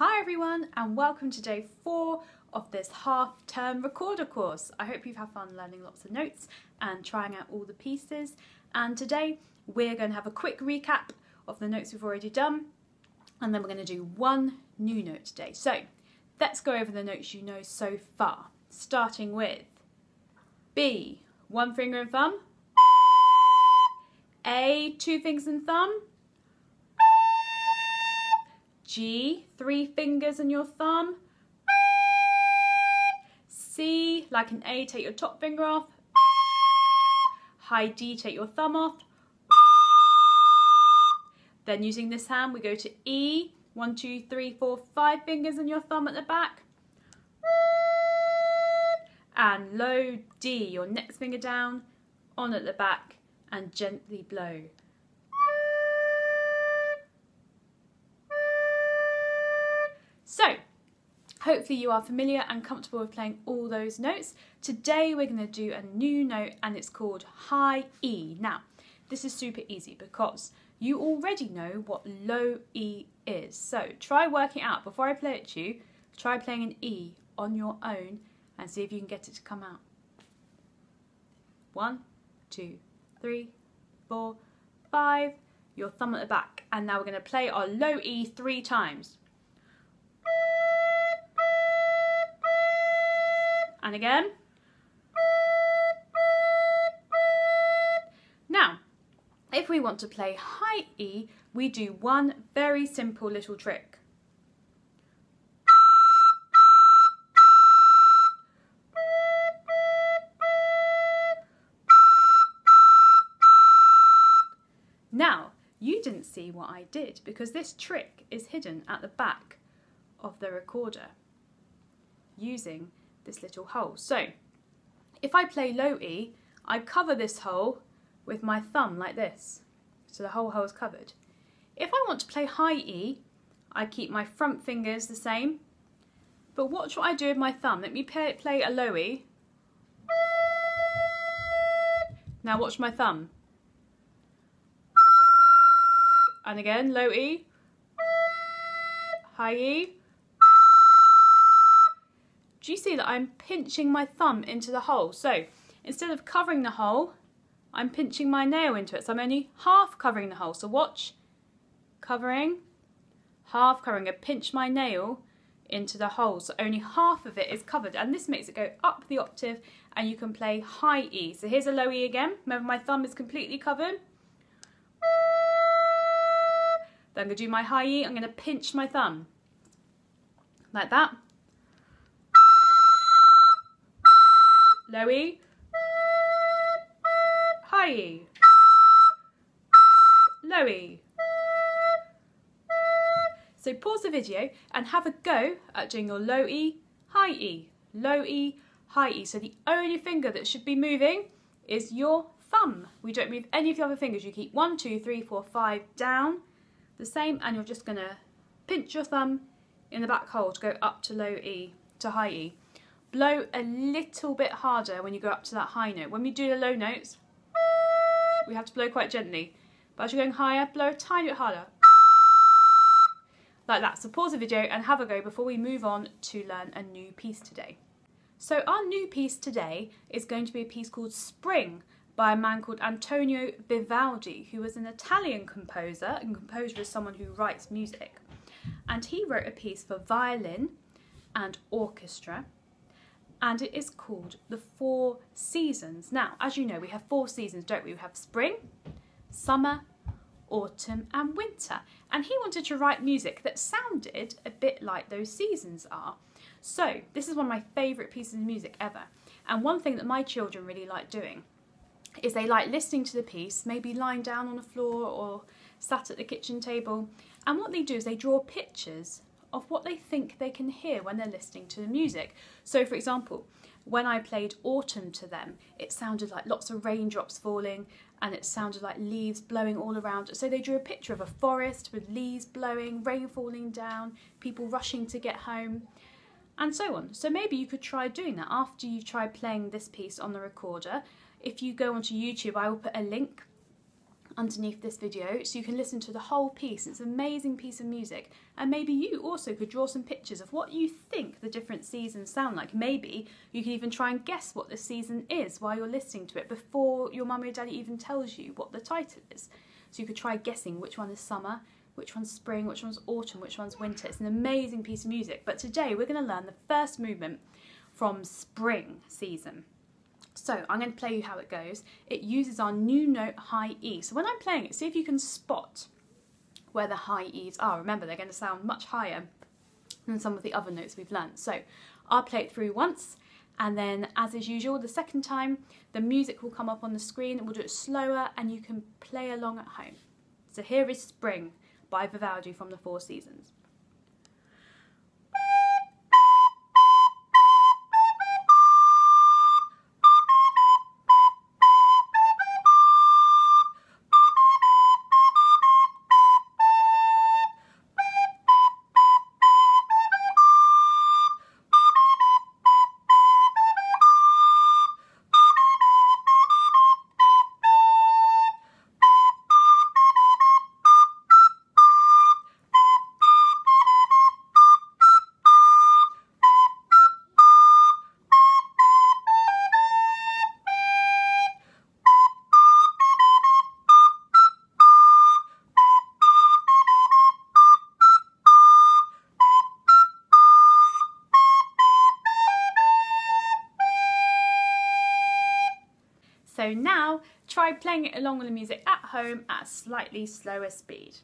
Hi everyone and welcome to day four of this half-term recorder course. I hope you've had fun learning lots of notes and trying out all the pieces and today we're going to have a quick recap of the notes we've already done and then we're going to do one new note today. So let's go over the notes you know so far starting with B, one finger and thumb, A, two fingers and thumb, G, three fingers and your thumb. C, like an A, take your top finger off. High D, take your thumb off. Then using this hand, we go to E, one, two, three, four, five fingers and your thumb at the back. And low D, your next finger down, on at the back, and gently blow. Hopefully you are familiar and comfortable with playing all those notes. Today we're going to do a new note and it's called high E. Now, this is super easy because you already know what low E is. So try working out, before I play it to you, try playing an E on your own and see if you can get it to come out. One, two, three, four, five, your thumb at the back. And now we're going to play our low E three times. And again. Now, if we want to play high E, we do one very simple little trick. Now, you didn't see what I did because this trick is hidden at the back of the recorder using this little hole. So if I play low E, I cover this hole with my thumb like this. So the whole hole is covered. If I want to play high E, I keep my front fingers the same. But watch what I do with my thumb. Let me play, play a low E. Now watch my thumb. And again, low E, high E, do you see that I'm pinching my thumb into the hole? So instead of covering the hole, I'm pinching my nail into it. So I'm only half covering the hole. So watch, covering, half covering. I pinch my nail into the hole. So only half of it is covered. And this makes it go up the octave and you can play high E. So here's a low E again. Remember my thumb is completely covered. Then I'm to do my high E. I'm to pinch my thumb. Like that. Low E, high E, low E. So pause the video and have a go at doing your low E, high E, low E, high E. So the only finger that should be moving is your thumb. We don't move any of the other fingers. You keep one, two, three, four, five down the same and you're just going to pinch your thumb in the back hole to go up to low E, to high E blow a little bit harder when you go up to that high note. When we do the low notes, we have to blow quite gently. But as you're going higher, blow a tiny bit harder. Like that. So pause the video and have a go before we move on to learn a new piece today. So our new piece today is going to be a piece called Spring by a man called Antonio Vivaldi, who was an Italian composer, and composer is someone who writes music. And he wrote a piece for violin and orchestra and it is called The Four Seasons. Now, as you know, we have four seasons, don't we? We have spring, summer, autumn and winter. And he wanted to write music that sounded a bit like those seasons are. So this is one of my favourite pieces of music ever. And one thing that my children really like doing is they like listening to the piece, maybe lying down on the floor or sat at the kitchen table. And what they do is they draw pictures of what they think they can hear when they're listening to the music. So for example, when I played Autumn to them, it sounded like lots of raindrops falling and it sounded like leaves blowing all around. So they drew a picture of a forest with leaves blowing, rain falling down, people rushing to get home, and so on. So maybe you could try doing that after you've tried playing this piece on the recorder. If you go onto YouTube, I will put a link underneath this video so you can listen to the whole piece. It's an amazing piece of music and maybe you also could draw some pictures of what you think the different seasons sound like. Maybe you can even try and guess what the season is while you're listening to it before your mummy or daddy even tells you what the title is. So you could try guessing which one is summer, which one's spring, which one's autumn, which one's winter. It's an amazing piece of music. But today we're going to learn the first movement from spring season. So I'm going to play you how it goes. It uses our new note high E. So when I'm playing it, see if you can spot where the high E's are. Remember, they're going to sound much higher than some of the other notes we've learned. So I'll play it through once and then as is usual, the second time, the music will come up on the screen. We'll do it slower and you can play along at home. So here is Spring by Vivaldi from the Four Seasons. So now try playing it along with the music at home at a slightly slower speed.